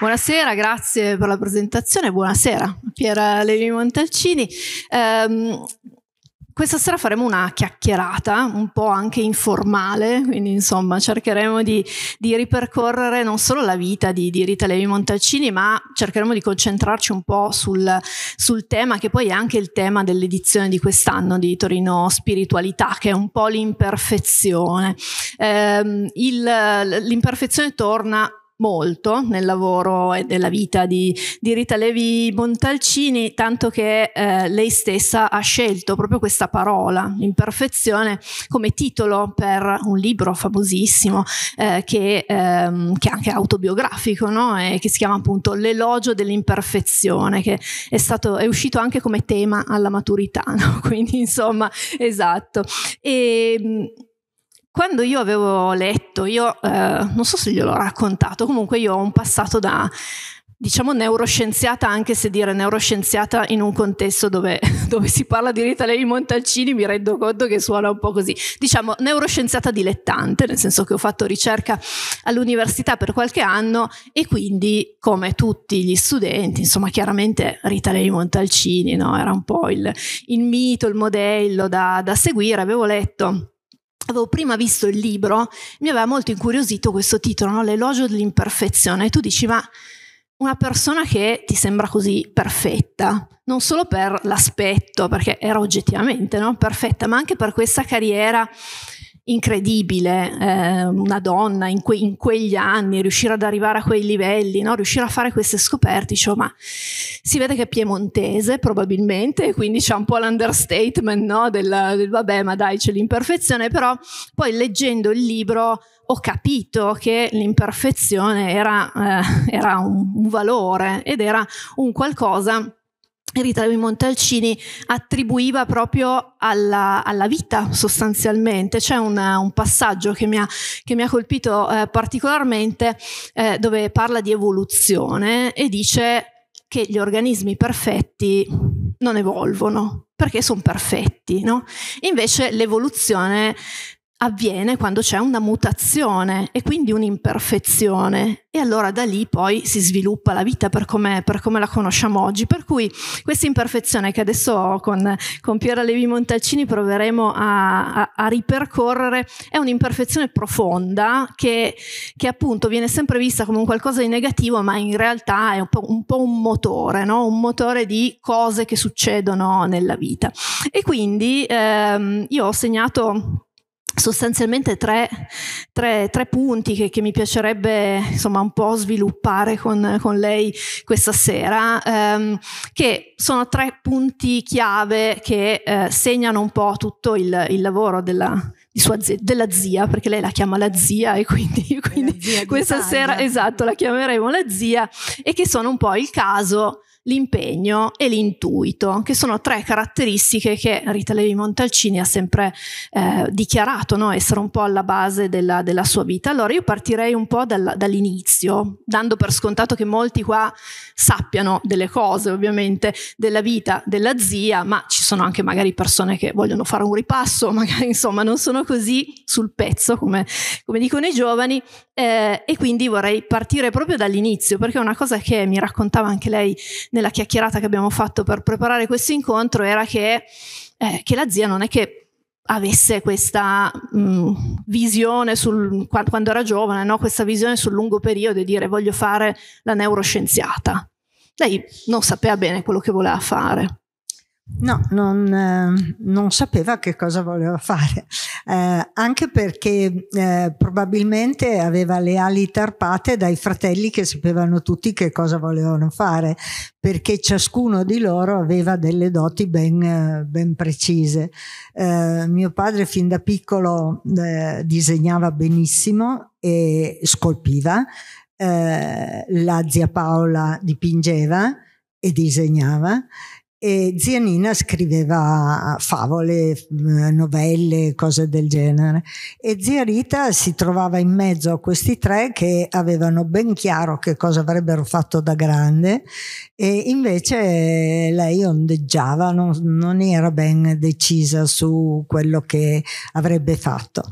Buonasera, grazie per la presentazione. Buonasera, Piera Levi Montalcini. Um, questa sera faremo una chiacchierata un po' anche informale, quindi insomma cercheremo di, di ripercorrere non solo la vita di, di, Rita Levi Montalcini, ma cercheremo di concentrarci un po' sul, sul tema che poi è anche il tema dell'edizione di quest'anno di Torino Spiritualità, che è un po' l'imperfezione. Eh, l'imperfezione torna molto nel lavoro e nella vita di, di Rita Levi Montalcini, tanto che eh, lei stessa ha scelto proprio questa parola, imperfezione, come titolo per un libro famosissimo eh, che, ehm, che, è anche autobiografico, no? e che si chiama appunto L'elogio dell'imperfezione, che è, stato, è uscito anche come tema alla maturità, no? quindi insomma, esatto. E, quando io avevo letto, io eh, non so se gliel'ho raccontato, comunque io ho un passato da diciamo neuroscienziata, anche se dire neuroscienziata in un contesto dove, dove, si parla di Rita Levi Montalcini mi rendo conto che suona un po' così. Diciamo neuroscienziata dilettante, nel senso che ho fatto ricerca all'università per qualche anno e quindi, come tutti gli studenti, insomma, chiaramente Rita Levi Montalcini no? era un po' il, il mito, il modello da, da seguire. Avevo letto avevo prima visto il libro, mi aveva molto incuriosito questo titolo, no? L'elogio dell'imperfezione. E tu dici, ma una persona che ti sembra così perfetta, non solo per l'aspetto, perché era oggettivamente no? perfetta, ma anche per questa carriera incredibile, eh, una donna in, que- in, quegli anni, riuscire ad arrivare a quei livelli, no? riuscire a fare queste scoperte, dicevo, ma si vede che è piemontese probabilmente, quindi c'è un po' l'understatement no? del, del vabbè, ma dai, c'è l'imperfezione, però poi leggendo il libro ho capito che l'imperfezione era, eh, era un, un valore ed era un qualcosa Rita Montalcini attribuiva proprio alla, alla vita sostanzialmente. C'è un, un passaggio che mi ha, che mi ha colpito eh, particolarmente eh, dove parla di evoluzione e dice che gli organismi perfetti non evolvono perché sono perfetti, no? Invece l'evoluzione avviene quando c'è una mutazione e quindi un'imperfezione e allora da lì poi si sviluppa la vita per come, per come la conosciamo oggi. Per cui questa imperfezione che adesso con, con Piera Levi Montalcini proveremo a, a, a, ripercorrere è un'imperfezione profonda che, che, appunto viene sempre vista come un qualcosa di negativo ma in realtà è un po' un, po un motore, no? un motore di cose che succedono nella vita. E quindi ehm, io ho segnato sostanzialmente tre, tre, tre punti che, che, mi piacerebbe insomma un po' sviluppare con, con lei questa sera, ehm, che sono tre punti chiave che eh, segnano un po' tutto il, il lavoro della, zia, della zia, perché lei la chiama la zia e quindi, quindi questa sera esatto la chiameremo la zia e che sono un po' il caso l'impegno e l'intuito, che sono tre caratteristiche che Rita Levi Montalcini ha sempre eh, dichiarato no? essere un po' alla base della, della, sua vita. Allora io partirei un po' dal, dall'inizio, dando per scontato che molti qua sappiano delle cose ovviamente della vita della zia, ma ci sono anche magari persone che vogliono fare un ripasso, magari insomma non sono così sul pezzo come, come dicono i giovani eh, e quindi vorrei partire proprio dall'inizio perché una cosa che mi raccontava anche lei nella chiacchierata che abbiamo fatto per preparare questo incontro era che, eh, che la zia non è che avesse questa mh, visione sul, quando era giovane, no? questa visione sul lungo periodo e dire voglio fare la neuroscienziata. Lei non sapeva bene quello che voleva fare. No, non, eh, non, sapeva che cosa voleva fare, eh, anche perché eh, probabilmente aveva le ali tarpate dai fratelli che sapevano tutti che cosa volevano fare, perché ciascuno di loro aveva delle doti ben, ben precise. Eh, mio padre fin da piccolo eh, disegnava benissimo e scolpiva, eh, la zia Paola dipingeva e disegnava e zia Nina scriveva favole, novelle, cose del genere. E zia Rita si trovava in mezzo a questi tre che avevano ben chiaro che cosa avrebbero fatto da grande. E invece lei ondeggiava, non, non era ben decisa su quello che avrebbe fatto.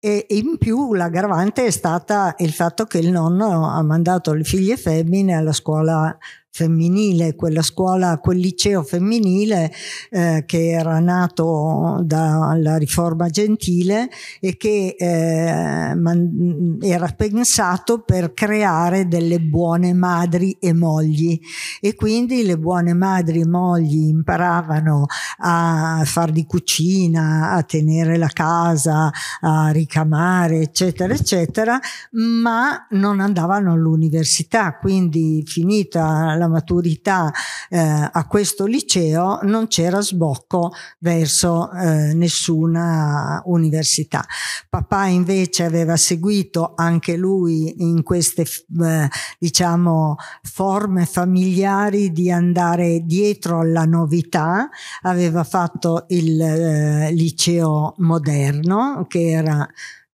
E in più l'aggravante è stata il fatto che il nonno ha mandato le figlie femmine alla scuola femminile, quella scuola, quel liceo femminile eh, che era nato dalla riforma gentile e che eh, man, era pensato per creare delle buone madri e mogli. E quindi le buone madri e mogli imparavano a far di cucina, a tenere la casa, a ricamare, eccetera, eccetera, ma non andavano all'università, quindi finita la la maturità eh, a questo liceo non c'era sbocco verso eh, nessuna università. Papà invece aveva seguito anche lui in queste eh, diciamo forme familiari di andare dietro alla novità, aveva fatto il eh, liceo moderno che era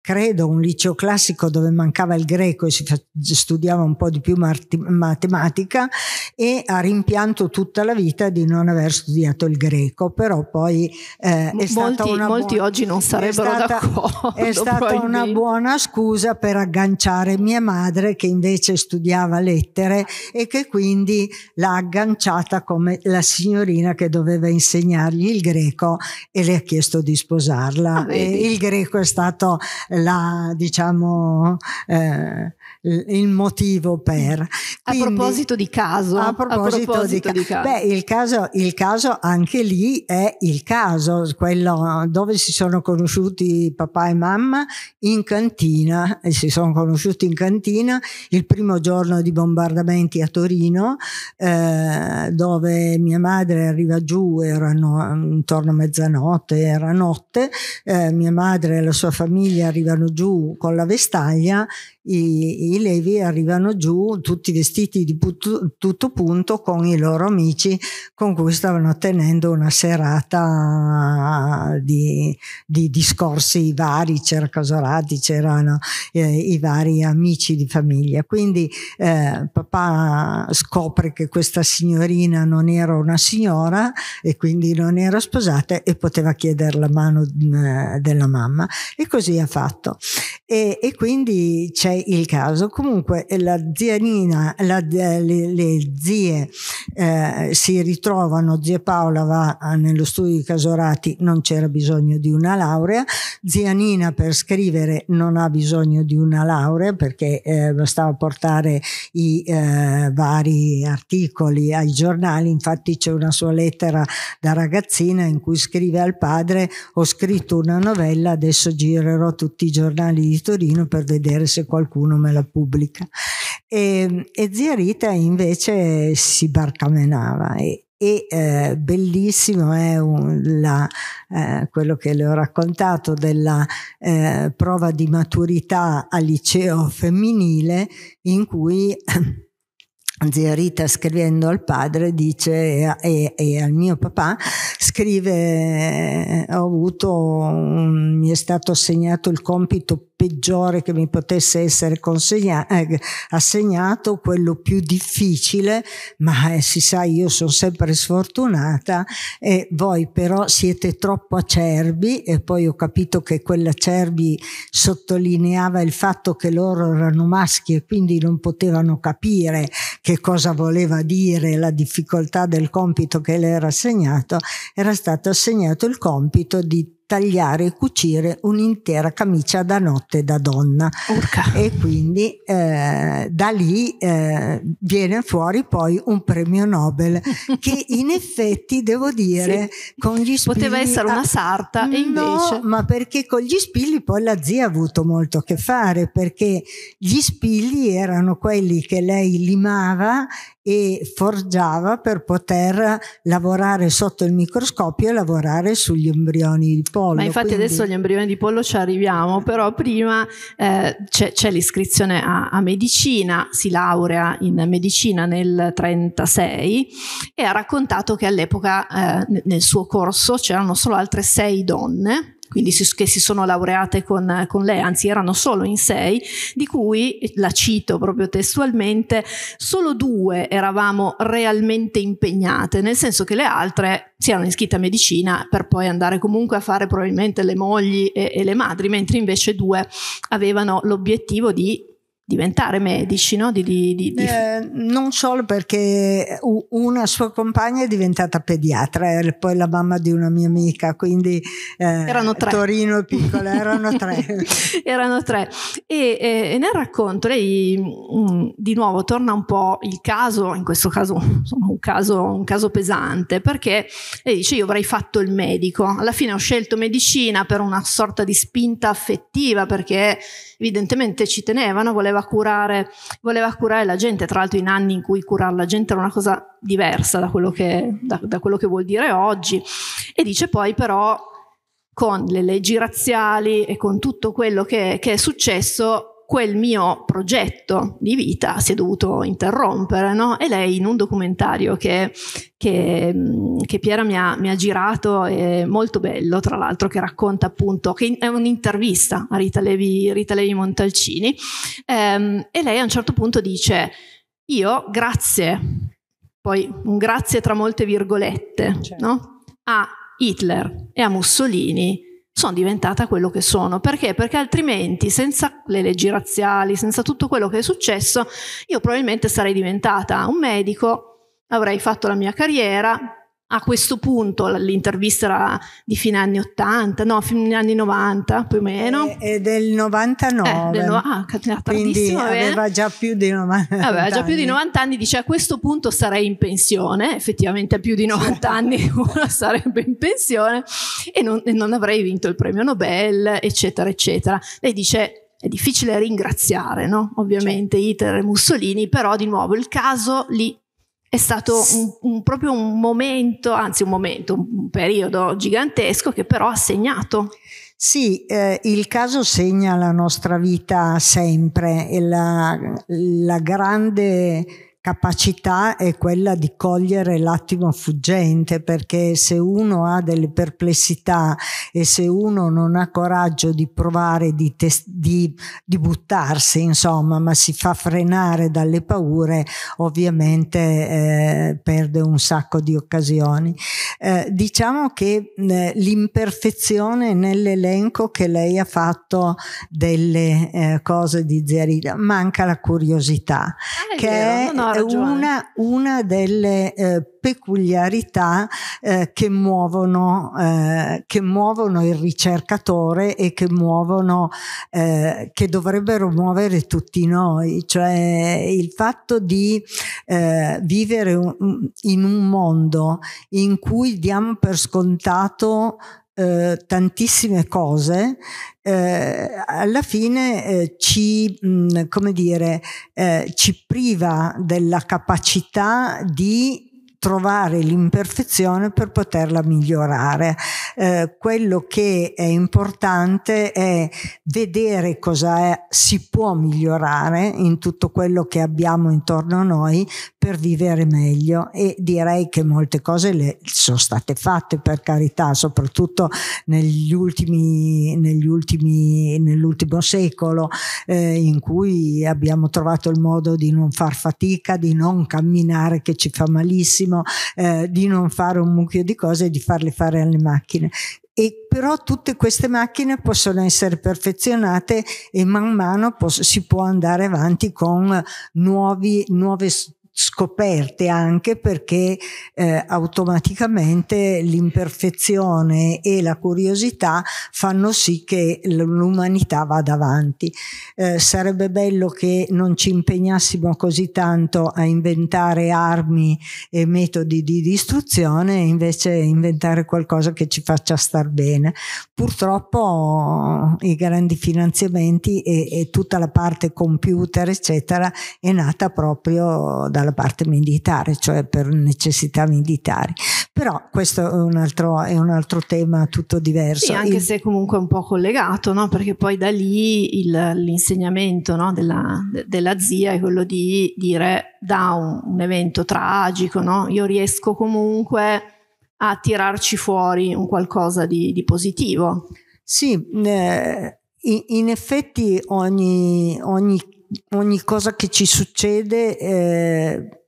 credo, un liceo classico dove mancava il greco e si studiava un po' di più matematica e ha rimpianto tutta la vita di non aver studiato il greco, però poi eh, è stata molti, una molti buona, oggi non sarebbero è stata, d'accordo. È stata una buona scusa per agganciare mia madre che invece studiava lettere e che quindi l'ha agganciata come la signorina che doveva insegnargli il greco e le ha chiesto di sposarla. Ah, il greco è stato la, diciamo, eh, il motivo per. Quindi, a proposito di caso. A proposito, a proposito di, di, caso. Beh, il caso, il caso anche lì è il caso, quello dove si sono conosciuti papà e mamma in cantina, e si sono conosciuti in cantina il primo giorno di bombardamenti a Torino, eh, dove mia madre arriva giù, erano intorno a mezzanotte, era notte, eh, mia madre e la sua famiglia arrivano giù con la vestaglia i, i Levi arrivano giù tutti vestiti di put, tutto punto con i loro amici con cui stavano tenendo una serata di, di discorsi vari, c'era Casorati, c'erano eh, i vari amici di famiglia. Quindi eh, papà scopre che questa signorina non era una signora e quindi non era sposata e poteva chiedere la mano eh, della mamma e così ha fatto. E, e quindi c'è il caso. Comunque la zia Nina, la, le, le, zie eh, si ritrovano, zia Paola va nello studio di Casorati, non c'era bisogno di una laurea, zia Nina per scrivere non ha bisogno di una laurea perché eh, bastava portare i eh, vari articoli ai giornali, infatti c'è una sua lettera da ragazzina in cui scrive al padre ho scritto una novella, adesso girerò tutti i giornali di Torino per vedere se qualcuno me la pubblica. E, e zia Rita invece si barcamenava e, e eh, bellissimo è un, la, eh, quello che le ho raccontato della eh, prova di maturità al liceo femminile in cui zia Rita scrivendo al padre dice e, e, e al mio papà scrive ho avuto un, mi è stato assegnato il compito peggiore che mi potesse essere eh, assegnato, quello più difficile, ma eh, si sa io sono sempre sfortunata e voi però siete troppo acerbi e poi ho capito che quell'acerbi sottolineava il fatto che loro erano maschi e quindi non potevano capire che cosa voleva dire la difficoltà del compito che le era assegnato, era stato assegnato il compito di tagliare e cucire un'intera camicia da notte da donna Urca. e quindi eh, da lì eh, viene fuori poi un premio Nobel che in effetti devo dire sì. con gli spilli poteva essere una sarta no, e invece ma perché con gli spilli poi la zia ha avuto molto a che fare perché gli spilli erano quelli che lei limava e forgiava per poter lavorare sotto il microscopio e lavorare sugli embrioni di pollo. Ma infatti quindi... adesso agli embrioni di pollo ci arriviamo, però prima eh, c'è, c'è, l'iscrizione a, a, medicina, si laurea in medicina nel 36 e ha raccontato che all'epoca eh, nel suo corso c'erano solo altre sei donne quindi che si sono laureate con, con, lei, anzi erano solo in sei, di cui, la cito proprio testualmente, solo due eravamo realmente impegnate, nel senso che le altre si erano iscritte a medicina per poi andare comunque a fare probabilmente le mogli e, e le madri, mentre invece due avevano l'obiettivo di diventare medici, no? Di, di, di, eh, non solo perché una sua compagna è diventata pediatra, e poi la mamma di una mia amica, quindi eh, erano tre. Torino piccolo, erano tre. erano tre. E, e, e, nel racconto lei mh, mm, di nuovo torna un po' il caso, in questo caso insomma, un, caso un caso pesante, perché lei dice io avrei fatto il medico, alla fine ho scelto medicina per una sorta di spinta affettiva, perché evidentemente ci tenevano, voleva curare, voleva curare la gente, tra l'altro in anni in cui curare la gente era una cosa diversa da quello che, da, da quello che vuol dire oggi. E dice poi però con le leggi razziali e con tutto quello che, che è successo, quel mio progetto di vita si è dovuto interrompere, no? E lei in un documentario che, che, che Piera mi ha, mi ha, girato, è molto bello tra l'altro, che racconta appunto, che è un'intervista a Rita Levi, Rita Levi Montalcini, ehm, e lei a un certo punto dice, io grazie, poi un grazie tra molte virgolette, certo. no? a Hitler e a Mussolini, sono diventata quello che sono. Perché? Perché altrimenti, senza le leggi razziali, senza tutto quello che è successo, io probabilmente sarei diventata un medico, avrei fatto la mia carriera, a questo punto l'intervista era di fine anni 80, no, fine anni 90 più o meno. È, del 99. Eh, del no, ah, quindi aveva già più di 90 anni. Aveva già più di 90 anni, dice a questo punto sarei in pensione, effettivamente a più di 90 anni uno sarebbe in pensione e non, e non avrei vinto il premio Nobel, eccetera, eccetera. Lei dice è difficile ringraziare, no? ovviamente. Hitler e Mussolini, però di nuovo il caso lì è stato un, un, proprio un momento, anzi un momento, un periodo gigantesco che però ha segnato. Sì, eh, il caso segna la nostra vita sempre e la, la grande capacità è quella di cogliere l'attimo fuggente perché se uno ha delle perplessità e se uno non ha coraggio di provare di, di, di buttarsi insomma ma si fa frenare dalle paure ovviamente eh, perde un sacco di occasioni. Eh, diciamo che eh, l'imperfezione nell'elenco che lei ha fatto delle eh, cose di Zerida manca la curiosità ah, che è, no, una, una, delle eh, peculiarità eh, che, muovono, eh, che muovono il ricercatore e che muovono, eh, che dovrebbero muovere tutti noi, cioè il fatto di eh, vivere un, in un mondo in cui diamo per scontato eh, tantissime cose, eh, alla fine eh, ci, mh, mm, come dire, eh, ci priva della capacità di trovare l'imperfezione per poterla migliorare. Eh, quello che è importante è vedere cosa si può migliorare in tutto quello che abbiamo intorno a noi per vivere meglio e direi che molte cose le sono state fatte per carità, soprattutto negli ultimi, negli ultimi, nell'ultimo secolo eh, in cui abbiamo trovato il modo di non far fatica, di non camminare che ci fa malissimo benissimo eh, di non fare un mucchio di cose e di farle fare alle macchine. E però tutte queste macchine possono essere perfezionate e man mano si può andare avanti con nuovi, nuove scoperte anche perché eh, automaticamente l'imperfezione e la curiosità fanno sì che l'umanità vada avanti. Eh, sarebbe bello che non ci impegnassimo così tanto a inventare armi e metodi di distruzione e invece inventare qualcosa che ci faccia star bene. Purtroppo i grandi finanziamenti e, e tutta la parte computer eccetera è nata proprio dalla dalla parte militare, cioè per necessità militari. Però questo è un altro, è un altro tema tutto diverso. Sì, anche il... se comunque un po' collegato, no? perché poi da lì l'insegnamento no? della, della, zia è quello di dire da un, un evento tragico, no? io riesco comunque a tirarci fuori un qualcosa di, di positivo. Sì, eh, in effetti ogni, ogni, ogni, cosa che ci succede eh,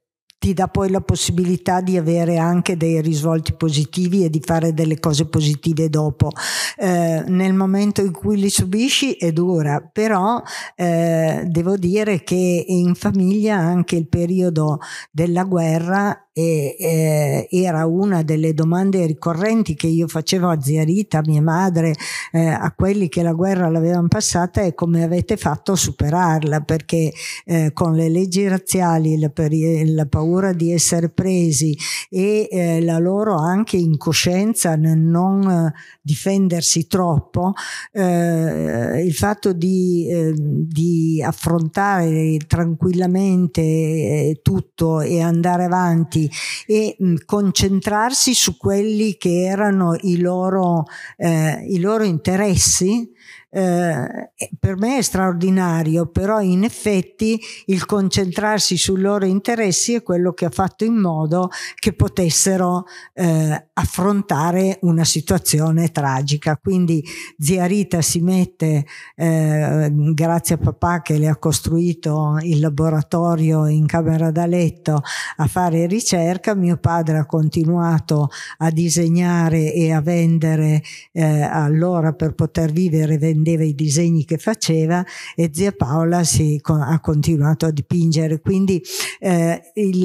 ti dà poi la possibilità di avere anche dei risvolti positivi e di fare delle cose positive dopo. Eh, nel momento in cui li subisci è dura, però eh, devo dire che in famiglia anche il periodo della guerra e, eh, era una delle domande ricorrenti che io facevo a zia Rita, mia madre, eh, a quelli che la guerra l'avevano passata è come avete fatto a superarla perché eh, con le leggi razziali, la, la, paura di essere presi e eh, la loro anche incoscienza nel non eh, difendersi troppo, eh, il fatto di, di affrontare tranquillamente tutto e andare avanti avanti e mh, concentrarsi su quelli che erano i loro, eh, i loro interessi eh, per me è straordinario, però in effetti il concentrarsi sui loro interessi è quello che ha fatto in modo che potessero eh, affrontare una situazione tragica. Quindi zia Rita si mette, eh, grazie a papà che le ha costruito il laboratorio in camera da letto, a fare ricerca, mio padre ha continuato a disegnare e a vendere eh, allora per poter vivere, vendere vendeva i disegni che faceva e zia Paola si, ha continuato a dipingere. Quindi eh, il,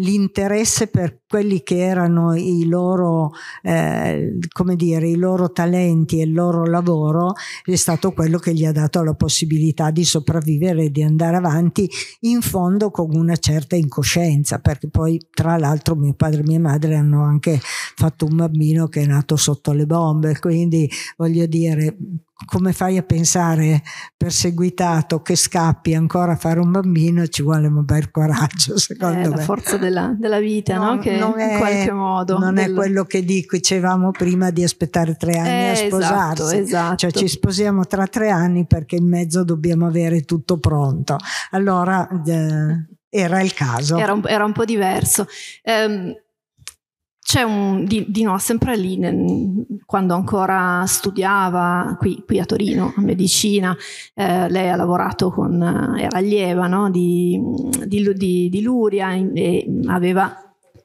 l'interesse per quelli che erano i loro, eh, come dire, i loro talenti e il loro lavoro è stato quello che gli ha dato la possibilità di sopravvivere e di andare avanti in fondo con una certa incoscienza perché poi tra l'altro mio padre e mia madre hanno anche fatto un bambino che è nato sotto le bombe quindi voglio dire come fai a pensare perseguitato che scappi ancora a fare un bambino ci vuole un bel coraggio secondo eh, me. la forza della, della vita no, no? che non è, in qualche modo non del... è quello che dicevamo prima di aspettare tre anni eh, a esatto, sposarsi. Esatto, esatto. cioè ci sposiamo tra tre anni perché in mezzo dobbiamo avere tutto pronto. Allora eh, era il caso. Era un, era un po' diverso. Um, c'è un, di, di no, sempre lì, quando ancora studiava qui, qui a Torino, a medicina, eh, lei ha lavorato con, era allieva no? di, di, di, di Luria e aveva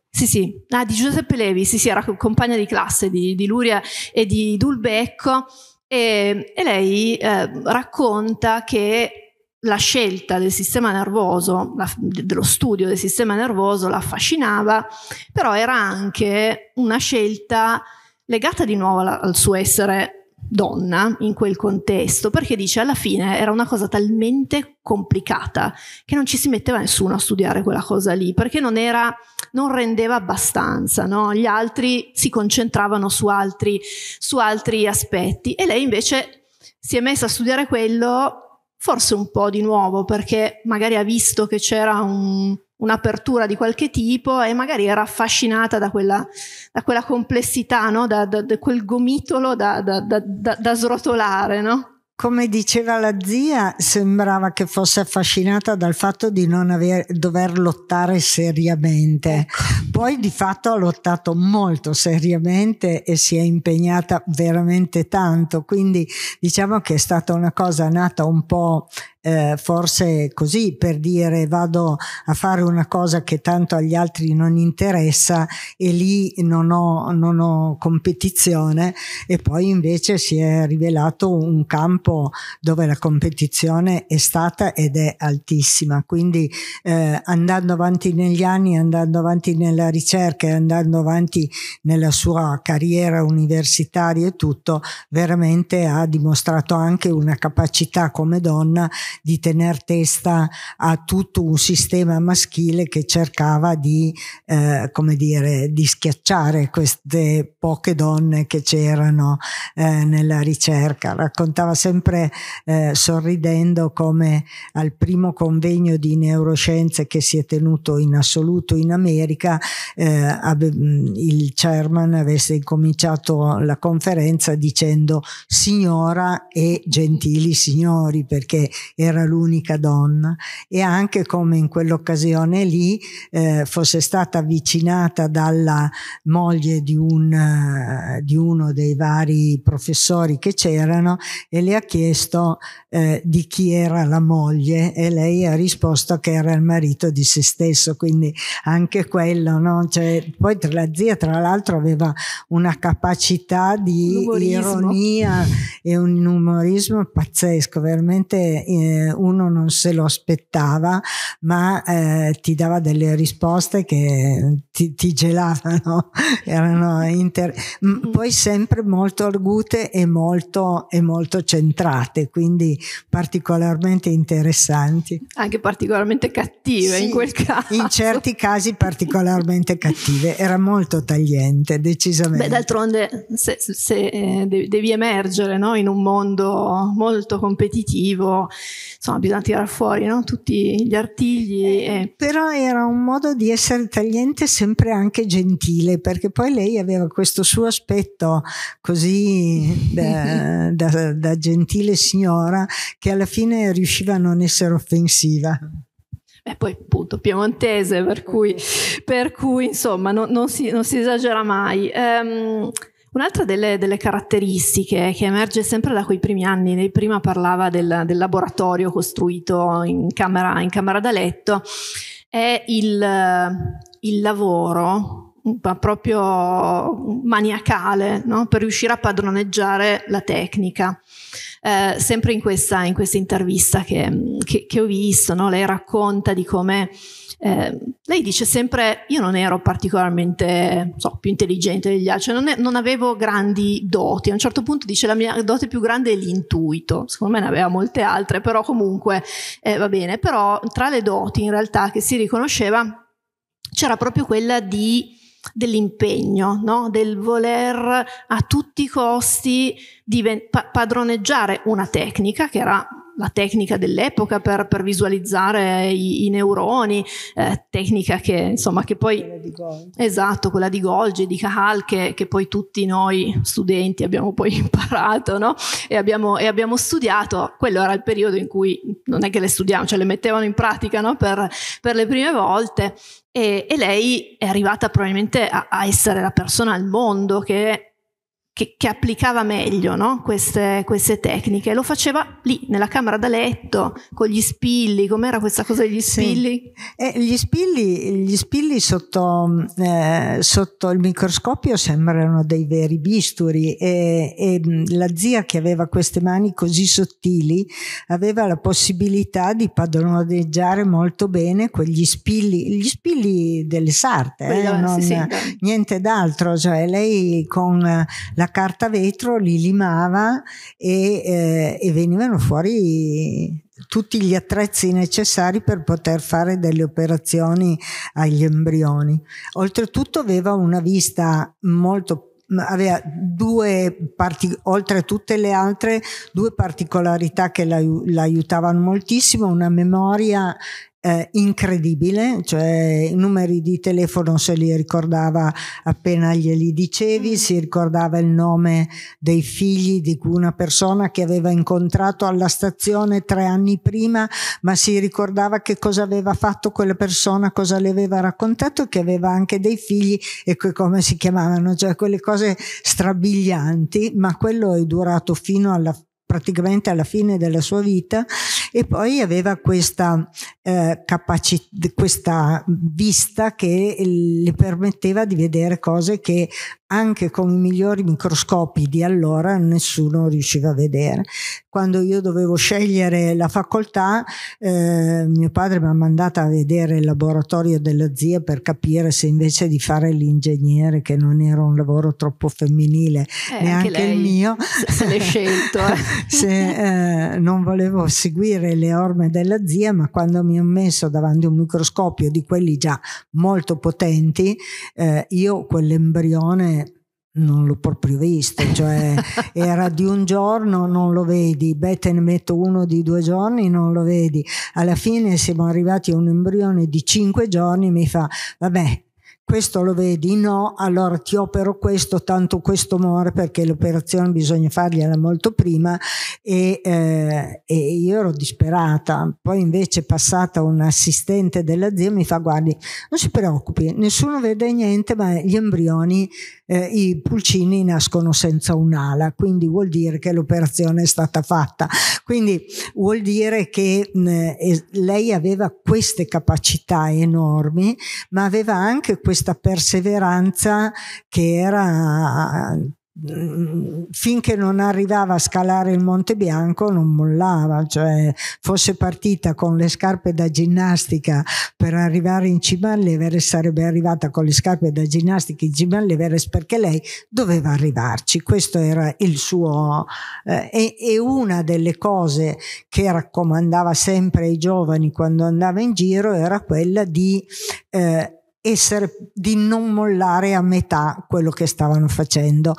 sì, sì, ah, di Giuseppe Levi, sì, sì, era compagna di classe di, di Luria e di Dulbecco e, e lei eh, racconta che la scelta del sistema nervoso, la, dello studio del sistema nervoso la affascinava, però era anche una scelta legata di nuovo al, al suo essere donna in quel contesto, perché dice alla fine era una cosa talmente complicata che non ci si metteva nessuno a studiare quella cosa lì, perché non, era, non rendeva abbastanza, no? gli altri si concentravano su altri, su altri aspetti e lei invece si è messa a studiare quello forse un po' di nuovo perché magari ha visto che c'era un, un'apertura di qualche tipo e magari era affascinata da quella, da quella complessità, no? da, da, da, quel gomitolo da, srotolare. No? Come diceva la zia, sembrava che fosse affascinata dal fatto di non aver, dover lottare seriamente. Ecco. Poi di fatto ha lottato molto seriamente e si è impegnata veramente tanto, quindi diciamo che è stata una cosa nata un po' eh, forse così per dire vado a fare una cosa che tanto agli altri non interessa e lì non ho, non ho competizione e poi invece si è rivelato un campo dove la competizione è stata ed è altissima. Quindi eh, andando avanti negli anni andando avanti nella ricerca e andando avanti nella sua carriera universitaria e tutto veramente ha dimostrato anche una capacità come donna di tener testa a tutto un sistema maschile che cercava di, eh, come dire, di schiacciare queste poche donne che c'erano eh, nella ricerca. Raccontava sempre eh, sorridendo come al primo convegno di neuroscienze che si è tenuto in assoluto in America eh, il chairman avesse incominciato la conferenza dicendo signora e gentili signori perché era l'unica donna e anche come in quell'occasione lì eh, fosse stata avvicinata dalla moglie di, un, di uno dei vari professori che c'erano e le ha chiesto eh, di chi era la moglie e lei ha risposto che era il marito di se stesso, quindi anche quello, no? Cioè, poi la zia tra l'altro aveva una capacità di ironia e un umorismo pazzesco, veramente eh, uno non se lo aspettava, ma eh, ti dava delle risposte che ti, ti gelavano, erano inter... poi sempre molto argute e molto, e molto centrate, quindi particolarmente interessanti. Anche particolarmente cattive sì, in quel caso. In certi casi particolarmente cattive, era molto tagliente, decisamente. Beh, d'altronde se, se eh, devi emergere no? in un mondo molto competitivo, insomma bisogna tirare fuori no? tutti gli artigli. Eh, e... Però era un modo di essere tagliente sempre anche gentile, perché poi lei aveva questo suo aspetto così da, da, da gentile signora che alla fine riusciva a non essere offensiva. E poi appunto piemontese, per cui, per cui insomma non, non, si, non, si, esagera mai. Um, Un'altra delle, delle, caratteristiche che emerge sempre da quei primi anni, lei prima parlava del, del laboratorio costruito in camera, in camera, da letto, è il, il lavoro proprio maniacale no? per riuscire a padroneggiare la tecnica. Eh, sempre in questa, in questa intervista che, che, che, ho visto, no? lei racconta di come eh, lei dice sempre io non ero particolarmente so, più intelligente degli altri, cioè non, è, non, avevo grandi doti, a un certo punto dice la mia dote più grande è l'intuito, secondo me ne aveva molte altre, però comunque eh, va bene, però tra le doti in realtà che si riconosceva c'era proprio quella di dell'impegno, no? del voler a tutti i costi diven- pa- padroneggiare una tecnica che era la tecnica dell'epoca per, per visualizzare i, i neuroni, eh, tecnica che insomma che poi quella esatto, quella di Golgi, di Cahal che, che, poi tutti noi studenti abbiamo poi imparato no? e, abbiamo, e, abbiamo, studiato, quello era il periodo in cui non è che le studiamo, cioè le mettevano in pratica no? per, per le prime volte e, e, lei è arrivata probabilmente a, a essere la persona al mondo che che, che, applicava meglio no? queste, queste, tecniche. Lo faceva lì, nella camera da letto, con gli spilli. Com'era questa cosa degli spilli? Sì. Eh, gli spilli, gli spilli sotto, eh, sotto, il microscopio sembrano dei veri bisturi e, e, la zia che aveva queste mani così sottili aveva la possibilità di padroneggiare molto bene quegli spilli, gli spilli delle sarte, eh, non, sì, sì, niente d'altro. Cioè lei con la la carta vetro li limava e, eh, e venivano fuori tutti gli attrezzi necessari per poter fare delle operazioni agli embrioni. Oltretutto aveva una vista molto aveva due parti, oltre tutte le altre, due particolarità che l'aiutavano moltissimo, una memoria eh, incredibile, cioè i numeri di telefono se li ricordava appena glieli dicevi, mm. si ricordava il nome dei figli di una persona che aveva incontrato alla stazione tre anni prima, ma si ricordava che cosa aveva fatto quella persona, cosa le aveva raccontato, che aveva anche dei figli e come si chiamavano, cioè quelle cose strabilianti, ma quello è durato fino alla praticamente alla fine della sua vita e poi aveva questa eh, capacità, questa vista che le permetteva di vedere cose che anche con i migliori microscopi di allora nessuno riusciva a vedere. Quando io dovevo scegliere la facoltà, eh, mio padre mi ha mandata a vedere il laboratorio della zia per capire se invece di fare l'ingegnere, che non era un lavoro troppo femminile, eh, neanche il mio, se l'è scelto. Eh. se, eh, non volevo seguire le orme della zia, ma quando mi ho messo davanti a un microscopio di quelli già molto potenti, eh, io quell'embrione non l'ho proprio visto, cioè era di un giorno, non lo vedi, beh te ne metto uno di due giorni, non lo vedi. Alla fine siamo arrivati a un embrione di cinque giorni, mi fa, vabbè, questo lo vedi, no, allora ti opero questo, tanto questo muore perché l'operazione bisogna fargliela molto prima e, eh, e io ero disperata. Poi invece passata un assistente della zia mi fa guardi, non si preoccupi, nessuno vede niente, ma gli embrioni, eh, i pulcini nascono senza un'ala, quindi vuol dire che l'operazione è stata fatta. Quindi vuol dire che mh, eh, lei aveva queste capacità enormi, ma aveva anche questa perseveranza che era finché non arrivava a scalare il Monte Bianco non mollava, cioè fosse partita con le scarpe da ginnastica per arrivare in cima all'Everest sarebbe arrivata con le scarpe da ginnastica in cima all'Everest perché lei doveva arrivarci, questo era il suo eh, e, e una delle cose che raccomandava sempre ai giovani quando andava in giro era quella di eh, essere, di non mollare a metà quello che stavano facendo.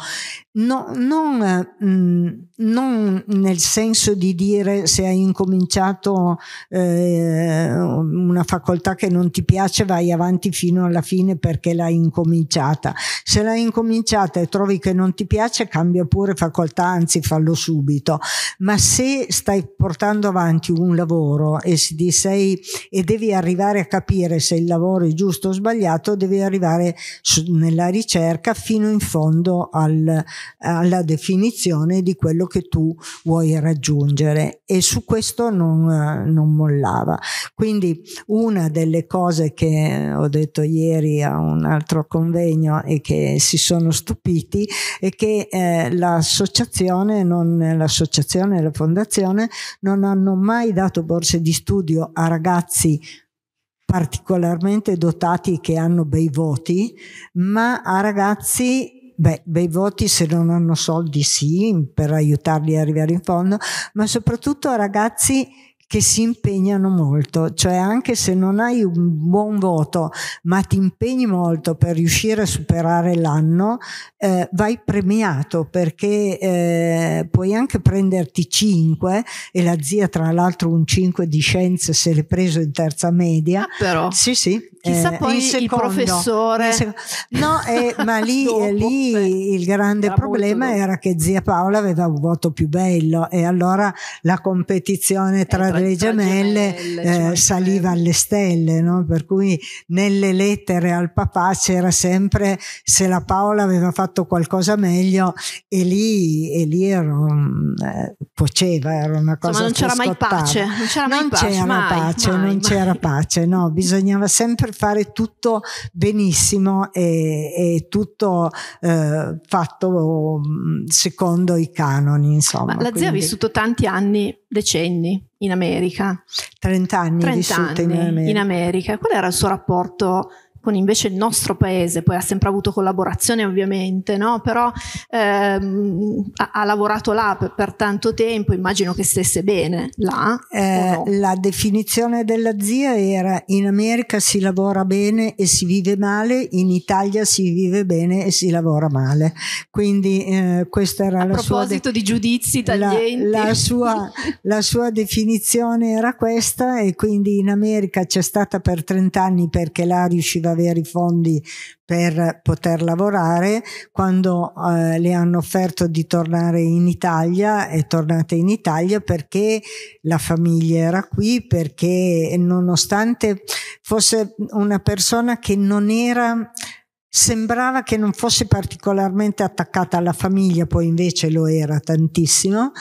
No, non, mm, non, nel senso di dire se hai incominciato eh, una facoltà che non ti piace vai avanti fino alla fine perché l'hai incominciata. Se l'hai incominciata e trovi che non ti piace cambia pure facoltà, anzi fallo subito. Ma se stai portando avanti un lavoro e, sei, e devi arrivare a capire se il lavoro è giusto o sbagliato, devi arrivare su, nella ricerca fino in fondo al alla definizione di quello che tu vuoi raggiungere e su questo non, non mollava. Quindi una delle cose che ho detto ieri a un altro convegno e che si sono stupiti è che eh, l'associazione, non, l'associazione e la fondazione non hanno mai dato borse di studio a ragazzi particolarmente dotati che hanno bei voti, ma a ragazzi Beh, bei voti se non hanno soldi sì, per aiutarli ad arrivare in fondo, ma soprattutto a ragazzi che si impegnano molto, cioè anche se non hai un buon voto ma ti impegni molto per riuscire a superare l'anno, eh, vai premiato perché eh, puoi anche prenderti 5 e la zia tra l'altro un 5 di scienze se l'è preso in terza media. Ah, però. Sì, sì. Chissà eh, poi il professore. No, eh, ma lì, Dopo, lì beh, il grande problema era che zia Paola aveva un voto più bello e allora la competizione tra, le gemelle, gemelle eh, saliva alle stelle, no? per cui nelle lettere al papà c'era sempre se la Paola aveva fatto qualcosa meglio e lì, e lì ero, eh, poceva, era una cosa Insomma, non c'era mai pace, non c'era mai pace, c'era mai, pace mai, non mai. c'era pace, no, bisognava sempre fare tutto benissimo e, e tutto eh, fatto mm, secondo i canoni, insomma. Ma la zia ha vissuto tanti anni, decenni in America. 30 anni 30 anni in America. in America. Qual era il suo rapporto con invece il nostro paese, poi ha sempre avuto collaborazione ovviamente, no? però ehm, ha, ha, lavorato là per, per, tanto tempo, immagino che stesse bene là. Eh, no? La definizione della zia era in America si lavora bene e si vive male, in Italia si vive bene e si lavora male. Quindi eh, questa era A la sua... A proposito di giudizi taglienti. La, la, sua, la sua definizione era questa e quindi in America c'è stata per 30 anni perché là riusciva avere i fondi per poter lavorare. Quando eh, le hanno offerto di tornare in Italia, è tornata in Italia perché la famiglia era qui, perché nonostante fosse una persona che non era sembrava che non fosse particolarmente attaccata alla famiglia, poi invece lo era tantissimo.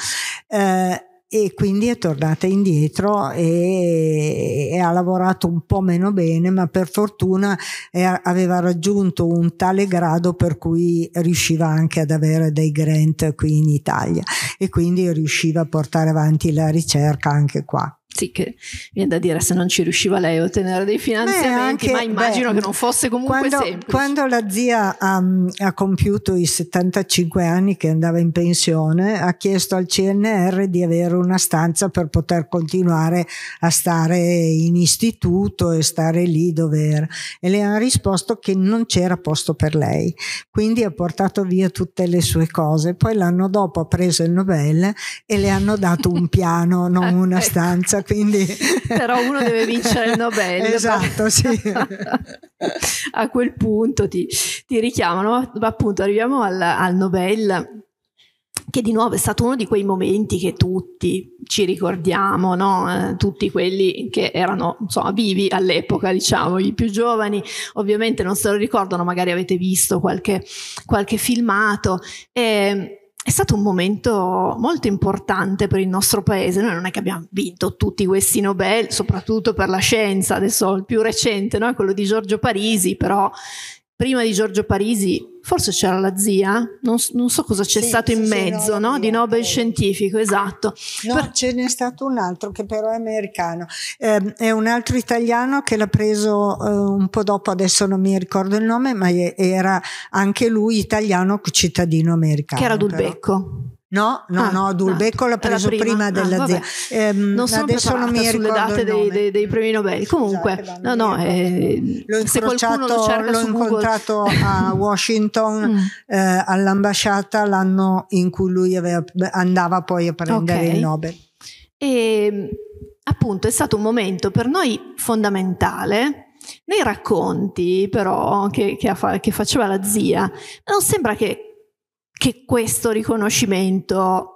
Eh, e quindi è tornata indietro e, e, ha lavorato un po' meno bene, ma per fortuna è, aveva raggiunto un tale grado per cui riusciva anche ad avere dei grant qui in Italia e quindi riusciva a portare avanti la ricerca anche qua. Sì, che viene da dire se non ci riusciva lei a ottenere dei finanziamenti, beh, anche, ma immagino beh, che non fosse comunque quando, semplice. Quando la zia um, ha compiuto i 75 anni che andava in pensione, ha chiesto al CNR di avere una stanza per poter continuare a stare in istituto e stare lì dove era. E le hanno risposto che non c'era posto per lei. Quindi ha portato via tutte le sue cose. Poi l'anno dopo ha preso il Nobel e le hanno dato un piano, non una ecco. stanza quindi... Però uno deve vincere il Nobel. Esatto, sì. A quel punto ti, ti richiamano, ma appunto arriviamo al, al Nobel che di nuovo è stato uno di quei momenti che tutti ci ricordiamo, no? eh, tutti quelli che erano insomma, vivi all'epoca, diciamo, i più giovani ovviamente non se lo ricordano, magari avete visto qualche, qualche filmato. E, è stato un momento molto importante per il nostro paese. Noi non è che abbiamo vinto tutti questi Nobel, soprattutto per la scienza. Adesso il più recente no? quello di Giorgio Parisi, però prima di Giorgio Parisi forse c'era la zia, non, non so cosa c'è sì, stato in mezzo, no? di Nobel scientifico, esatto. No, per... ce n'è stato un altro che però è americano, eh, è un altro italiano che l'ha preso eh, un po' dopo, adesso non mi ricordo il nome, ma era anche lui italiano cittadino americano. Che era Dulbecco. Però. No, no, ah, no, Dulbecco l'ha preso prima, prima della ah, zia. Eh, non sono adesso non mi sulle date dei, dei, dei, premi Nobel. Comunque, esatto, no, no, eh, l'ho, se qualcuno lo cerca l'ho incontrato a Washington mm. eh, all'ambasciata l'anno in cui lui aveva, andava poi a prendere okay. il Nobel. E appunto è stato un momento per noi fondamentale. Nei racconti, però, che, che, che faceva la zia, non sembra che che questo riconoscimento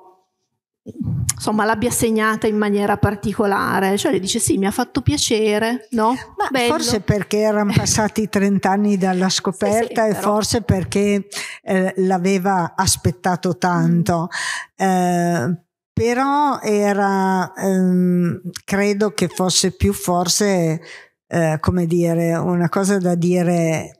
insomma l'abbia segnata in maniera particolare. Cioè le dice sì mi ha fatto piacere no? Ma forse perché erano passati 30 anni dalla scoperta sì, sì, e forse perché eh, l'aveva aspettato tanto. Eh, però era ehm, credo che fosse più forse eh, come dire una cosa da dire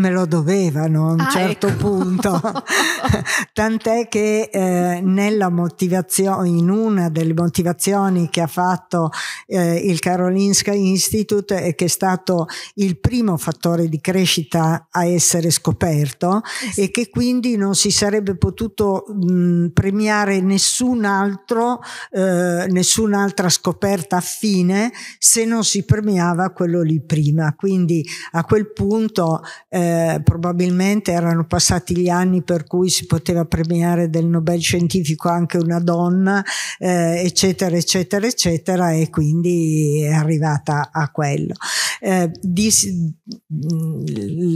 me lo dovevano a un ah, certo ecco. punto, tant'è che eh, nella motivazione, in una delle motivazioni che ha fatto eh, il Karolinska Institute e che è stato il primo fattore di crescita a essere scoperto eh sì. e che quindi non si sarebbe potuto mh, premiare nessun altro, eh, nessun'altra scoperta affine se non si premiava quello lì prima. Quindi a quel punto eh, eh, probabilmente erano passati gli anni per cui si poteva premiare del Nobel scientifico anche una donna, eh, eccetera, eccetera, eccetera, e quindi è arrivata a quello. Eh, di,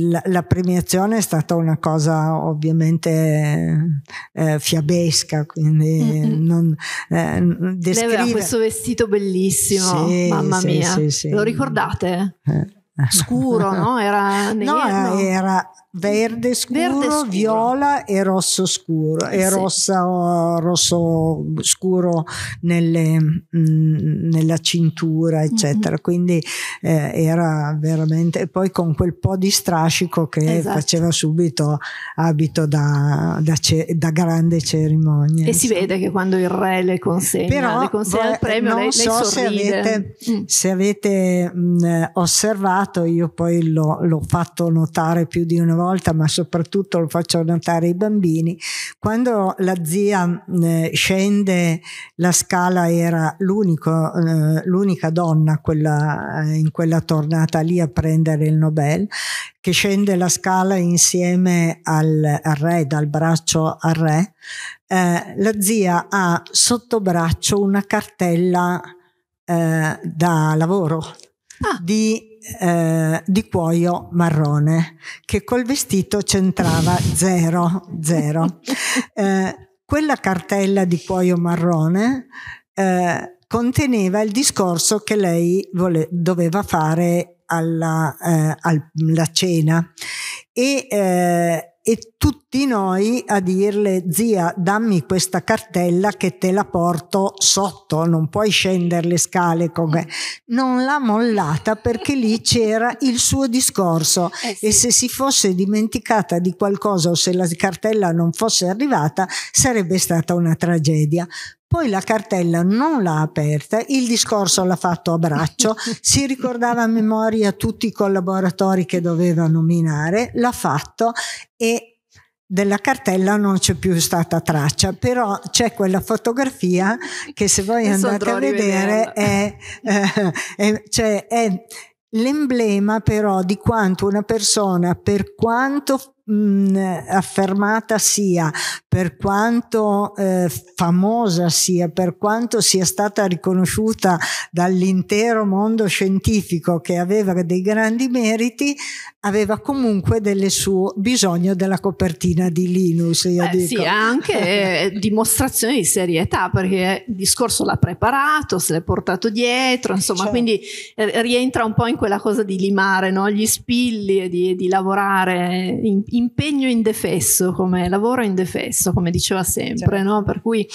la, la, premiazione è stata una cosa ovviamente eh, fiabesca, quindi mm-hmm. non eh, descrive... Lei aveva questo vestito bellissimo, sì, mamma sì, mia, sì, lo ricordate? Eh scuro, no? Era nero. No, era verde scuro, verde scuro, viola e rosso scuro e sì. rossa, rosso scuro nelle, mh, mm, nella cintura eccetera mm-hmm. quindi eh, era veramente e poi con quel po' di strascico che esatto. faceva subito abito da, da, ce, da grande cerimonia e insomma. si vede che quando il re le consegna, Però, le consegna il premio non lei, so lei se avete, mm. se avete mh, osservato io poi l'ho, l'ho fatto notare più di una volta volta, ma soprattutto lo faccio notare ai bambini, quando la zia eh, scende la scala era eh, l'unica donna quella, eh, in quella tornata lì a prendere il Nobel, che scende la scala insieme al, al re, dal braccio al re, eh, la zia ha sotto braccio una cartella eh, da lavoro ah. di eh, di cuoio marrone che col vestito c'entrava zero, zero. Eh, quella cartella di cuoio marrone eh, conteneva il discorso che lei vole- doveva fare alla, eh, alla cena e eh, e tutti noi a dirle zia dammi questa cartella che te la porto sotto non puoi scendere le scale come non l'ha mollata perché lì c'era il suo discorso. Eh sì. e se si fosse dimenticata di qualcosa o se la cartella non fosse arrivata sarebbe stata una tragedia poi la cartella non l'ha aperta, il discorso l'ha fatto a braccio, si ricordava a memoria tutti i collaboratori che doveva nominare, l'ha fatto e della cartella non c'è più stata traccia, però c'è quella fotografia che se voi andate a vedere è, eh, è, cioè è l'emblema però di quanto una persona, per quanto mh, affermata sia, per quanto eh, famosa sia, per quanto sia stata riconosciuta dall'intero mondo scientifico che aveva dei grandi meriti, aveva comunque delle sue, bisogno della copertina di Linus. Io Beh. Sì, anche dimostrazione di serietà, perché il discorso l'ha preparato, se l'è portato dietro, insomma, Certo. quindi eh, rientra un po' in quella cosa di limare no? gli spilli e di, di lavorare, in, impegno indefesso, come lavoro indefesso, come diceva sempre, Certo. no? per cui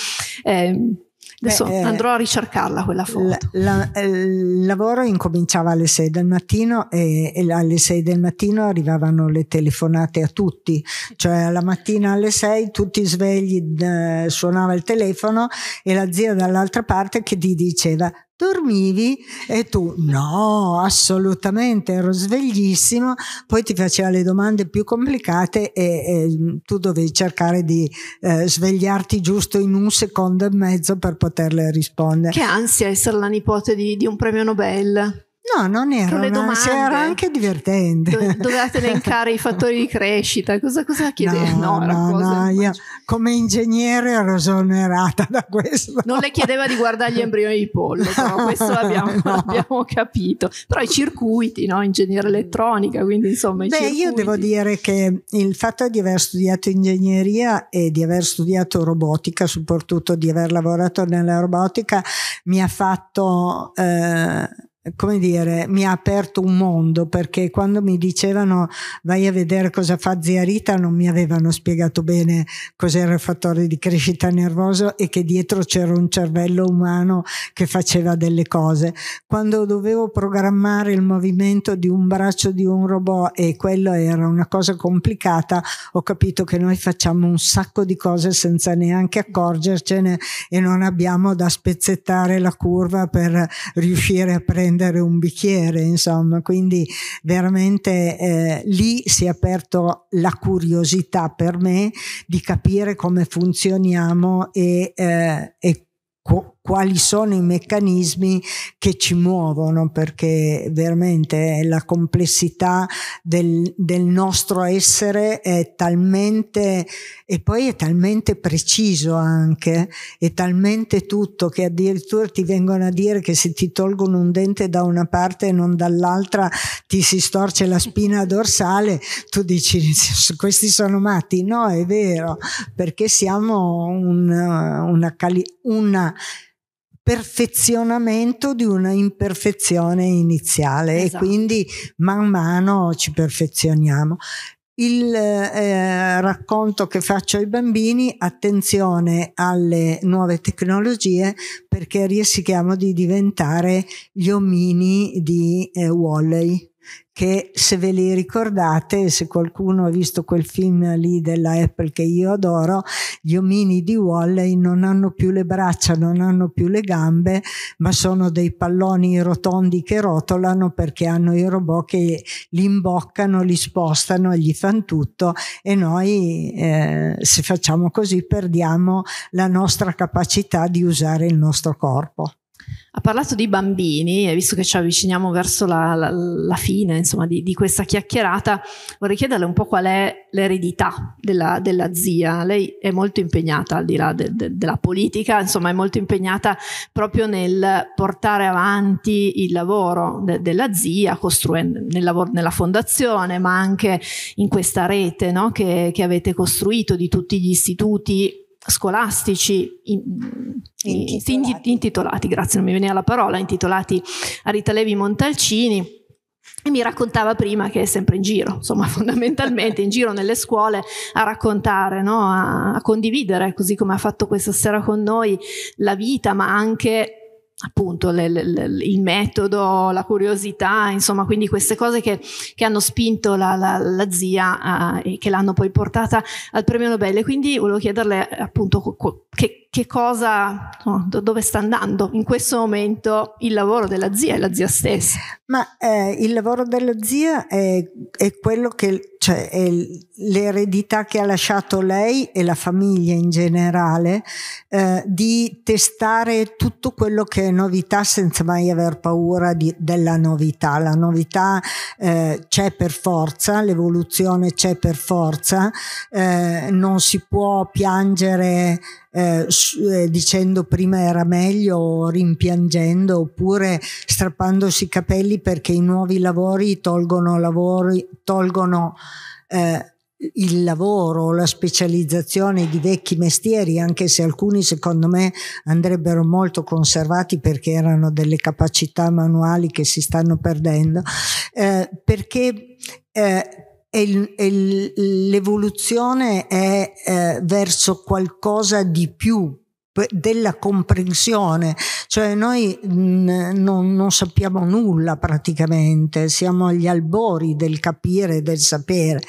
ehm, adesso Beh, eh, andrò a ricercarla quella foto. La- la- eh, il lavoro incominciava alle 6 del mattino e, e alle 6 del mattino arrivavano le telefonate a tutti, cioè alla mattina alle 6 tutti svegli eh, suonava il telefono e la zia dall'altra parte che ti diceva dormivi e tu no assolutamente ero sveglissimo poi ti faceva le domande più complicate e, e tu dovevi cercare di eh, svegliarti giusto in un secondo e mezzo per poterle rispondere Che ansia essere la nipote di, di un premio Nobel. No, non era Con le domande. era anche divertente. Do- dovevate elencare i fattori di crescita. Cosa, cosa chiedeva? No, no, cose- no, io come ingegnere ero esonerata da questo. Non le chiedeva di guardare gli embrioni di pollo, però questo l'abbiamo, No. l'abbiamo capito. Però i circuiti, no? ingegnere elettronica, quindi insomma i Beh, circuiti. io devo dire che il fatto di aver studiato ingegneria e di aver studiato robotica, soprattutto di aver lavorato nella robotica, mi ha fatto, eh, come dire, mi ha aperto un mondo perché quando mi dicevano vai a vedere cosa fa zia Rita non mi avevano spiegato bene cos'era il fattore di crescita nervoso e che dietro c'era un cervello umano che faceva delle cose. Quando dovevo programmare il movimento di un braccio di un robot e quello era una cosa complicata, ho capito che noi facciamo un sacco di cose senza neanche accorgercene e non abbiamo da spezzettare la curva per riuscire a prendere un bicchiere, insomma, quindi veramente eh, lì si è aperto la curiosità per me di capire come funzioniamo e, eh, e quali sono i meccanismi che ci muovono perché veramente la complessità del, del nostro essere è talmente e poi è talmente preciso anche è talmente tutto che addirittura ti vengono a dire che se ti tolgono un dente da una parte e non dall'altra ti si storce la spina dorsale tu dici questi sono matti no è vero perché siamo un, una, una perfezionamento di una imperfezione iniziale Esatto. e quindi man mano ci perfezioniamo. Il eh, racconto che faccio ai bambini, attenzione alle nuove tecnologie perché rischiamo di diventare gli omini di eh, Wall-E che se ve li ricordate, se qualcuno ha visto quel film lì della Apple che io adoro, gli omini di Wall-E non hanno più le braccia, non hanno più le gambe, ma sono dei palloni rotondi che rotolano perché hanno i robot che li imboccano, li spostano, gli fanno tutto e noi eh, se facciamo così perdiamo la nostra capacità di usare il nostro corpo. Ha parlato di bambini e visto che ci avviciniamo verso la, la- la fine insomma, di, di questa chiacchierata, vorrei chiederle un po' qual è l'eredità della, della zia. Lei è molto impegnata al di là de- de- della politica, insomma è molto impegnata proprio nel portare avanti il lavoro de- della zia, costruendo nel lavoro nella fondazione, ma anche in questa rete no, che, che avete costruito di tutti gli istituti scolastici in- in- Intitolati. intitolati, grazie, non mi veniva la parola, intitolati a Rita Levi Montalcini. E mi raccontava prima che è sempre in giro, insomma, fondamentalmente in giro nelle scuole a raccontare, no? a, a condividere, così come ha fatto questa sera con noi, la vita, ma anche appunto le- le- il metodo, la curiosità, insomma, quindi queste cose che, che hanno spinto la, la- la zia eh, e che l'hanno poi portata al premio Nobel. Quindi volevo chiederle appunto che, che cosa, no, dove sta andando in questo momento il lavoro della zia e la zia stessa? Ma eh, il lavoro della zia è, è quello che, cioè è l'eredità che ha lasciato lei e la famiglia in generale eh, di testare tutto quello che è novità senza mai aver paura di, della novità. La novità eh, c'è per forza, l'evoluzione c'è per forza, eh, non si può piangere eh, eh, dicendo prima era meglio, rimpiangendo oppure strappandosi i capelli perché i nuovi lavori tolgono, lavori, tolgono eh, il lavoro, la specializzazione di vecchi mestieri, anche se alcuni secondo me andrebbero molto conservati perché erano delle capacità manuali che si stanno perdendo, eh, perché eh, l'evoluzione è eh, verso qualcosa di più della comprensione, cioè noi mh, non, non, sappiamo nulla praticamente, siamo agli albori del capire, del sapere.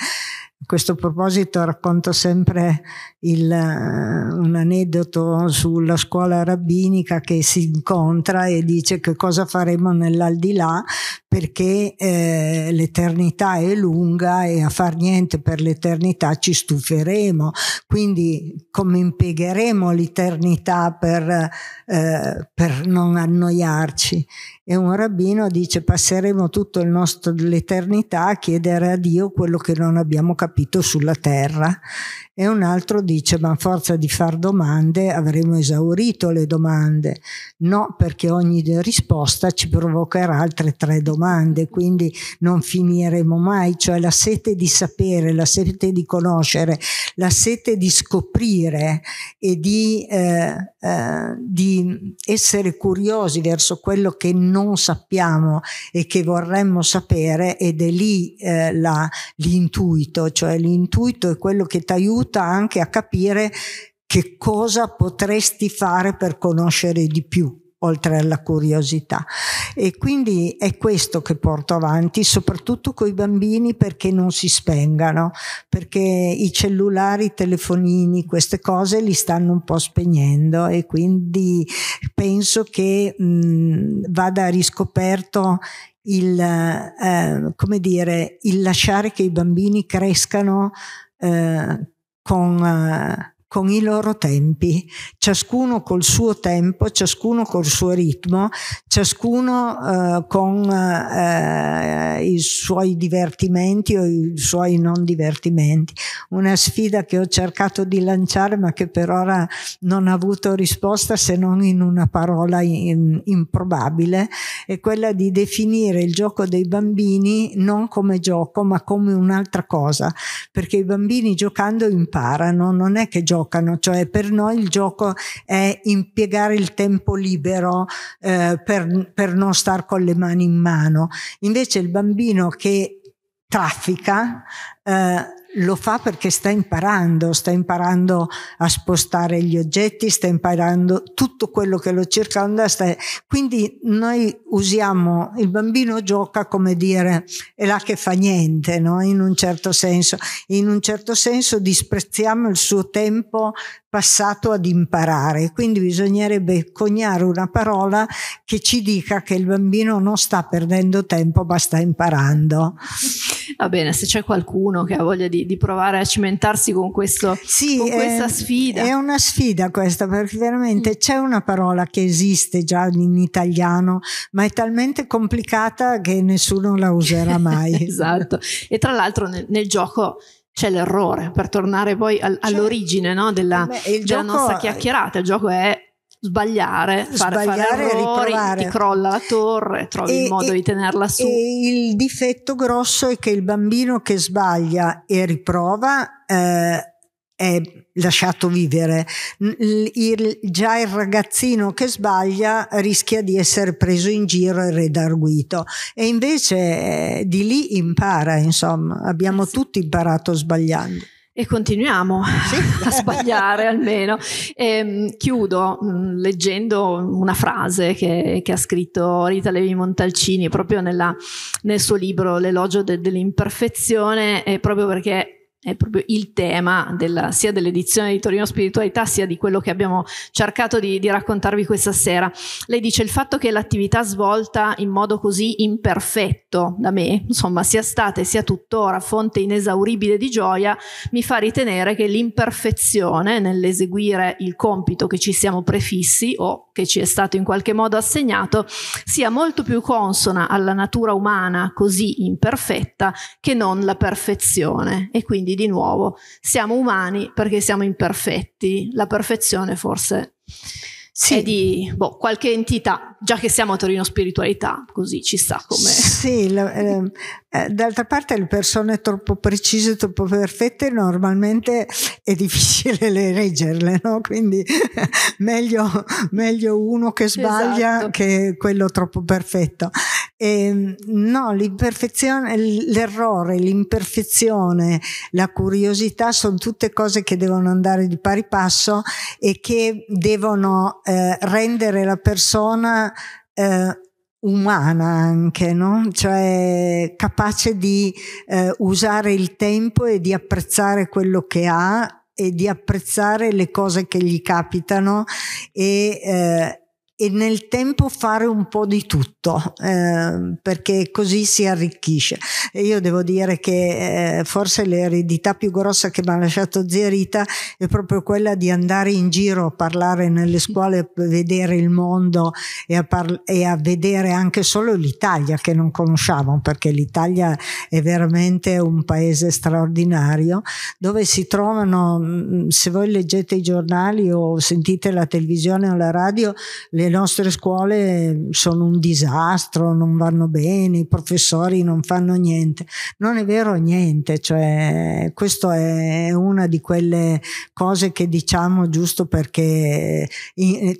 A questo proposito racconto sempre il, uh, un aneddoto sulla scuola rabbinica che si incontra e dice che cosa faremo nell'aldilà perché eh, l'eternità è lunga e a far niente per l'eternità ci stuferemo, quindi come impiegheremo l'eternità per, eh, per non annoiarci? E un rabbino dice passeremo tutta l'eternità a chiedere a Dio quello che non abbiamo capito sulla terra e un altro dice ma a forza di far domande avremo esaurito le domande. No, perché ogni risposta ci provocherà altre tre domande, quindi non finiremo mai, cioè la sete di sapere, la sete di conoscere, la sete di scoprire e di, eh, eh, di essere curiosi verso quello che non sappiamo e che vorremmo sapere ed è lì eh, l'intuito, cioè l'intuito è quello che ti aiuta anche a capire che cosa potresti fare per conoscere di più oltre alla curiosità. E quindi è questo che porto avanti, soprattutto con i bambini perché non si spengano, perché i cellulari, i telefonini, queste cose li stanno un po' spegnendo e quindi penso che mh, vada riscoperto il, eh, come dire, il lasciare che i bambini crescano eh, con, uh, con i loro tempi, ciascuno col suo tempo, ciascuno col suo ritmo, ciascuno uh, con uh, i suoi divertimenti o i suoi non divertimenti. Una sfida che ho cercato di lanciare ma che per ora non ha avuto risposta se non in una parola in, improbabile, è quella di definire il gioco dei bambini non come gioco ma come un'altra cosa, perché i bambini giocando imparano, non è che giocano giocano, cioè per noi il gioco è impiegare il tempo libero eh, per, per non star con le mani in mano. Invece il bambino che traffica eh, lo fa perché sta imparando, sta imparando a spostare gli oggetti, sta imparando tutto quello che lo circonda. Sta... Quindi noi usiamo, il bambino gioca come dire, è là che fa niente, no? in un certo senso. In un certo senso disprezziamo il suo tempo passato ad imparare, quindi bisognerebbe coniare una parola che ci dica che il bambino non sta perdendo tempo ma sta imparando. Va bene, se c'è qualcuno che ha voglia di, di provare a cimentarsi con, questo, sì, con questa è, sfida. È una sfida questa, perché veramente mm. c'è una parola che esiste già in italiano, ma è talmente complicata che nessuno la userà mai. esatto. E tra l'altro nel, nel gioco c'è l'errore per tornare poi al, all'origine no, della, della nostra chiacchierata. Il gioco è sbagliare, fare, sbagliare fare errori, ti crolla la torre, trovi e, il modo e, di tenerla su. Il difetto grosso è che il bambino che sbaglia e riprova eh, è lasciato vivere. Il, il, già il ragazzino che sbaglia rischia di essere preso in giro e redarguito e invece eh, di lì impara, insomma, abbiamo sì. tutti imparato sbagliando. E continuiamo sì. a sbagliare almeno. E, ehm, chiudo mm, leggendo una frase che, che, ha scritto Rita Levi Montalcini proprio nella, nel suo libro L'elogio de, dell'imperfezione, proprio perché è proprio il tema della, sia dell'edizione di Torino Spiritualità sia di quello che abbiamo cercato di, di, raccontarvi questa sera. Lei dice il fatto che l'attività svolta in modo così imperfetto da me, insomma, sia stata e sia tuttora fonte inesauribile di gioia, mi fa ritenere che l'imperfezione nell'eseguire il compito che ci siamo prefissi o che ci è stato in qualche modo assegnato sia molto più consona alla natura umana così imperfetta che non la perfezione. E quindi di nuovo siamo umani perché siamo imperfetti, la perfezione forse sì. di boh, qualche entità, già che siamo a Torino Spiritualità, così ci sta come... Sì, la, eh, eh, d'altra parte le persone troppo precise, troppo perfette, normalmente è difficile le reggerle, no? Quindi meglio, meglio, uno che sbaglia esatto. che quello troppo perfetto. E, ehm, no, l'imperfezione, l'errore, l'imperfezione, la curiosità sono tutte cose che devono andare di pari passo e che devono eh, rendere la persona eh, umana anche, no? cioè capace di eh, usare il tempo e di apprezzare quello che ha e di apprezzare le cose che gli capitano e, eh, e nel tempo fare un po' di tutto eh, perché così si arricchisce. E io devo dire che eh, forse l'eredità più grossa che mi ha lasciato zia Rita è proprio quella di andare in giro a parlare nelle scuole vedere il mondo e a, e a vedere anche solo l'Italia che non conosciamo perché l'Italia è veramente un paese straordinario dove si trovano mm, se voi leggete i giornali o sentite la televisione o la radio le nostre scuole sono un disastro, non vanno bene, i professori non fanno niente. Non è vero niente, cioè questo è una di quelle cose che diciamo giusto perché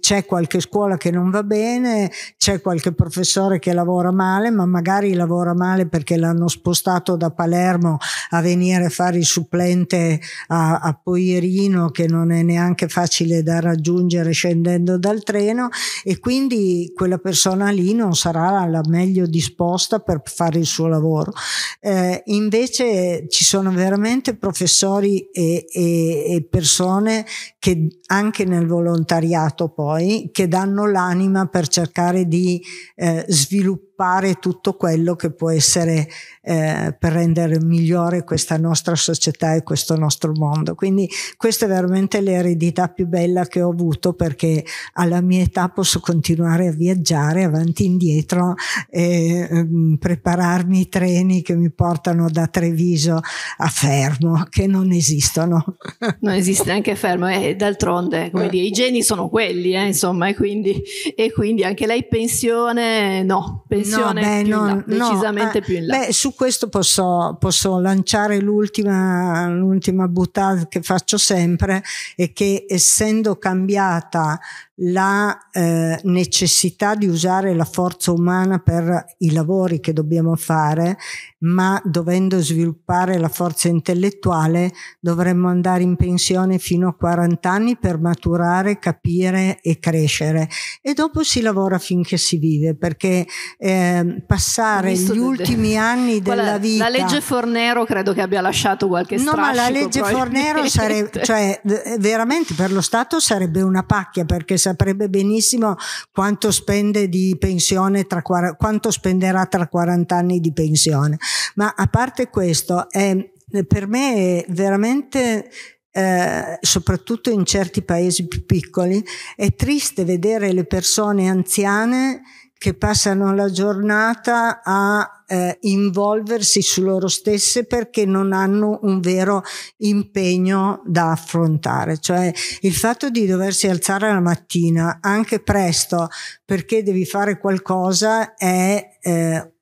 c'è qualche scuola che non va bene, c'è qualche professore che lavora male, ma magari lavora male perché l'hanno spostato da Palermo a venire a fare il supplente a, a Poierino che non è neanche facile da raggiungere scendendo dal treno e quindi quella persona lì non sarà la meglio disposta per fare il suo lavoro. Eh, invece ci sono veramente professori e, e, e persone che anche nel volontariato poi che danno l'anima per cercare di eh, sviluppare tutto quello che può essere eh, per rendere migliore questa nostra società e questo nostro mondo. Quindi questa è veramente l'eredità più bella che ho avuto perché alla mia età posso continuare a viaggiare avanti e indietro e um, prepararmi i treni che mi portano da Treviso a Fermo, che non esistono. Non esiste neanche Fermo e d'altronde come dire, i geni sono quelli, eh, insomma, e quindi, e quindi, anche lei pensione no, pensione no, beh, più non, là, decisamente no, più in là. Beh, su questo posso, posso lanciare l'ultima, l'ultima buttata che faccio sempre e che essendo cambiata la eh, necessità di usare la forza umana per i lavori che dobbiamo fare, ma dovendo sviluppare la forza intellettuale dovremmo andare in pensione fino a 40 anni per maturare, capire e crescere e dopo si lavora finché si vive perché eh, passare gli ultimi anni della vita... La legge Fornero credo che abbia lasciato qualche strascico. No, ma la legge Fornero sarebbe, cioè veramente per lo Stato sarebbe una pacchia perché saprebbe benissimo quanto spende di pensione tra, quanto spenderà tra 40 anni di pensione. Ma a parte questo, è, per me è veramente eh, soprattutto in certi paesi più piccoli, è triste vedere le persone anziane che passano la giornata a eh, involversi su loro stesse perché non hanno un vero impegno da affrontare. Cioè il fatto di doversi alzare la mattina anche presto perché devi fare qualcosa è, eh,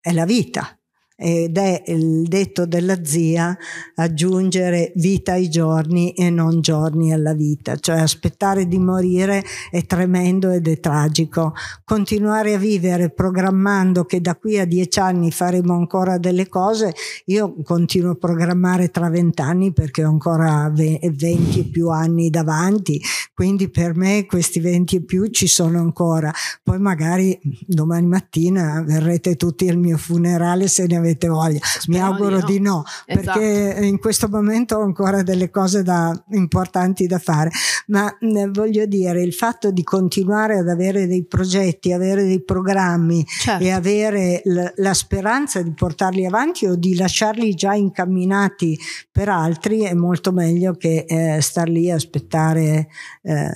è la vita ed è il detto della zia aggiungere vita ai giorni e non giorni alla vita, cioè aspettare di morire è tremendo ed è tragico. Continuare a vivere programmando che da qui a dieci anni faremo ancora delle cose, io continuo a programmare tra vent'anni perché ho ancora venti e più anni davanti, quindi per me questi venti e più ci sono ancora. Poi magari domani mattina verrete tutti al mio funerale se ne avete avete voglia. Mi auguro di no, di no esatto. perché in questo momento ho ancora delle cose da, importanti da fare. Ma mh, voglio dire, il fatto di continuare ad avere dei progetti, avere dei programmi certo. e avere l- la speranza di portarli avanti o di lasciarli già incamminati per altri è molto meglio che eh, star lì a aspettare eh,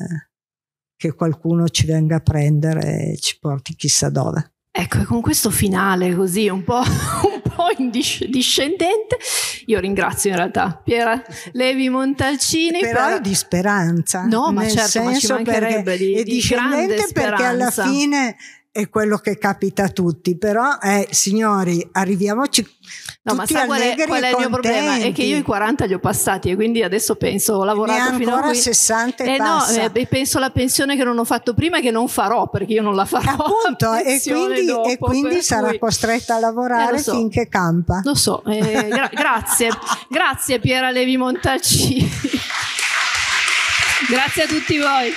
che qualcuno ci venga a prendere e ci porti chissà dove. Ecco, e con questo finale così un po', un po discendente, io ringrazio in realtà Piera Levi Montalcini. Però per... di speranza. No, ma certo, ma ci mancherebbe di, di discendente perché alla fine è quello che capita a tutti, però eh, signori, arriviamoci No, ma sai qual è, qual è il mio problema? È che io i 40 li ho passati e quindi adesso penso, ho lavorato fino a qui. 60 e eh no, eh, penso alla pensione che non ho fatto prima e che non farò perché io non la farò. Appunto, e quindi, dopo, e quindi sarà cui... costretta a lavorare eh, so. finché campa. Lo so, eh, gra- grazie, grazie Piera Levi Montalcini. grazie a tutti voi.